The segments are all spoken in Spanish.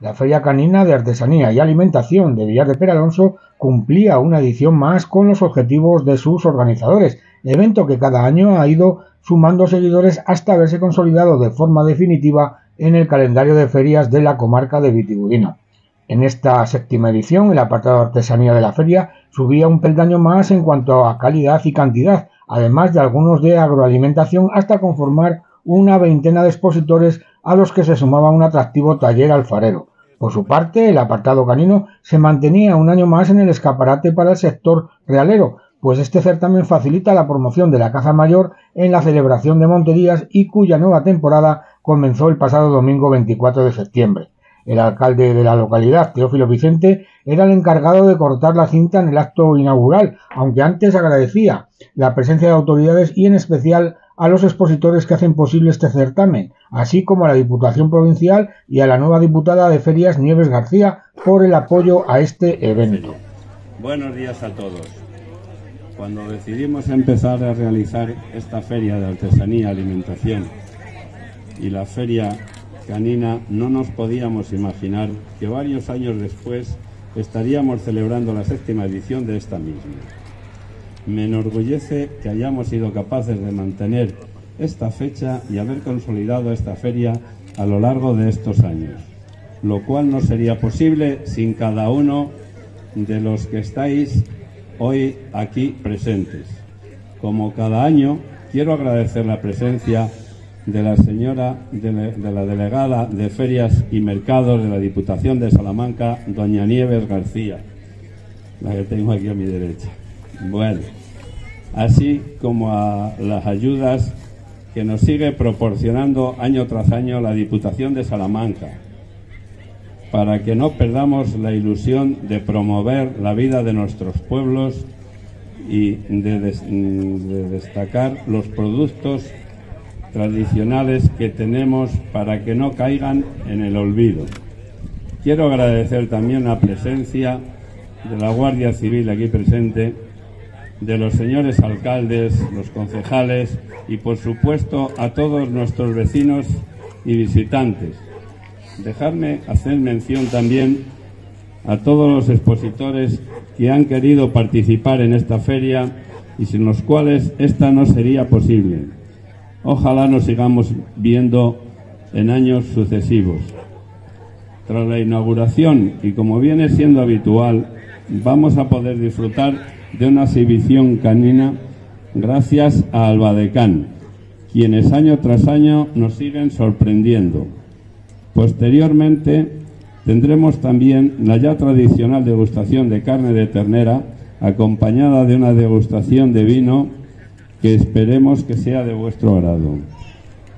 La Feria Canina de Artesanía y Alimentación de Villar de Peralonso cumplía una edición más con los objetivos de sus organizadores, evento que cada año ha ido sumando seguidores hasta haberse consolidado de forma definitiva en el calendario de ferias de la comarca de Vitigudino. En esta séptima edición, el apartado de artesanía de la feria subía un peldaño más en cuanto a calidad y cantidad, además de algunos de agroalimentación, hasta conformar una veintena de expositores a los que se sumaba un atractivo taller alfarero. Por su parte, el apartado canino se mantenía un año más en el escaparate para el sector realero, pues este certamen facilita la promoción de la caza mayor en la celebración de Monterías y cuya nueva temporada comenzó el pasado domingo 24 de septiembre. El alcalde de la localidad, Teófilo Vicente, era el encargado de cortar la cinta en el acto inaugural, aunque antes agradecía la presencia de autoridades y en especial a los expositores que hacen posible este certamen, así como a la Diputación Provincial y a la nueva diputada de Ferias Nieves García por el apoyo a este evento. Buenos días a todos. Cuando decidimos empezar a realizar esta feria de artesanía, alimentación y la feria canina, no nos podíamos imaginar que varios años después estaríamos celebrando la séptima edición de esta misma. Me enorgullece que hayamos sido capaces de mantener esta fecha y haber consolidado esta feria a lo largo de estos años, lo cual no sería posible sin cada uno de los que estáis hoy aquí presentes. Como cada año, quiero agradecer la presencia de la señora, de la, delegada de Ferias y Mercados de la Diputación de Salamanca, doña Nieves García, la que tengo aquí a mi derecha. Bueno, así como a las ayudas que nos sigue proporcionando año tras año la Diputación de Salamanca, para que no perdamos la ilusión de promover la vida de nuestros pueblos y de, de destacar los productos tradicionales que tenemos para que no caigan en el olvido. Quiero agradecer también la presencia de la Guardia Civil aquí presente, de los señores alcaldes, los concejales y por supuesto a todos nuestros vecinos y visitantes. Dejarme hacer mención también a todos los expositores que han querido participar en esta feria y sin los cuales esta no sería posible. Ojalá nos sigamos viendo en años sucesivos. Tras la inauguración, y como viene siendo habitual, vamos a poder disfrutar de una exhibición canina gracias a Albadecán, quienes año tras año nos siguen sorprendiendo. Posteriormente tendremos también la ya tradicional degustación de carne de ternera, acompañada de una degustación de vino que esperemos que sea de vuestro agrado.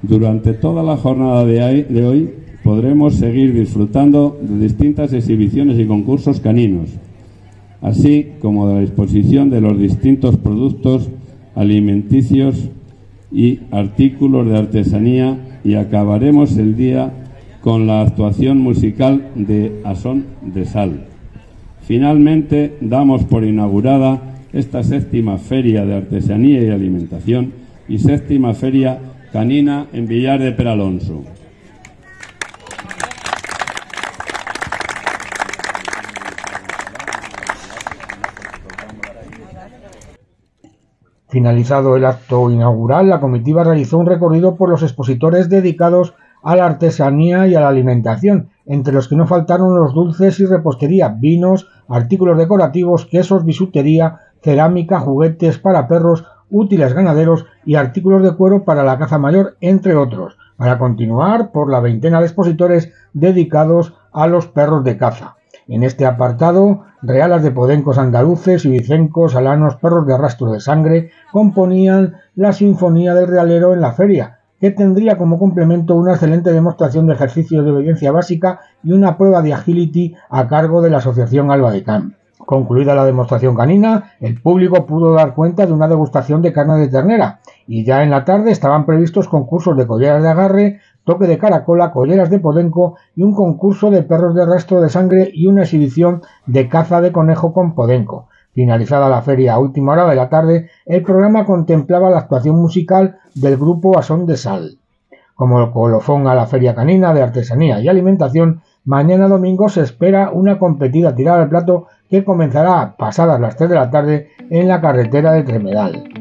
Durante toda la jornada de hoy podremos seguir disfrutando de distintas exhibiciones y concursos caninos, así como de la exposición de los distintos productos alimenticios y artículos de artesanía y acabaremos el día con la actuación musical de Asón de Sal. Finalmente damos por inaugurada esta séptima feria de artesanía y alimentación y séptima feria canina en Villar de Peralonso. Finalizado el acto inaugural, la comitiva realizó un recorrido por los expositores dedicados a la artesanía y a la alimentación, entre los que no faltaron los dulces y repostería, vinos, artículos decorativos, quesos, bisutería, cerámica, juguetes para perros, útiles ganaderos y artículos de cuero para la caza mayor, entre otros, para continuar por la veintena de expositores dedicados a los perros de caza. En este apartado, realas de podencos andaluces, ibicencos, alanos, perros de rastro de sangre componían la sinfonía del realero en la feria, que tendría como complemento una excelente demostración de ejercicios de obediencia básica y una prueba de agility a cargo de la Asociación Alba de Can. Concluida la demostración canina, el público pudo dar cuenta de una degustación de carne de ternera y ya en la tarde estaban previstos concursos de colleras de agarre, toque de caracola, colleras de podenco y un concurso de perros de rastro de sangre y una exhibición de caza de conejo con podenco. Finalizada la feria a última hora de la tarde, el programa contemplaba la actuación musical del grupo Asón de Sal. Como colofón a la feria canina de artesanía y alimentación, Mañana domingo se espera una competida tirada al plato que comenzará pasadas las 3 de la tarde en la carretera de Tremedal.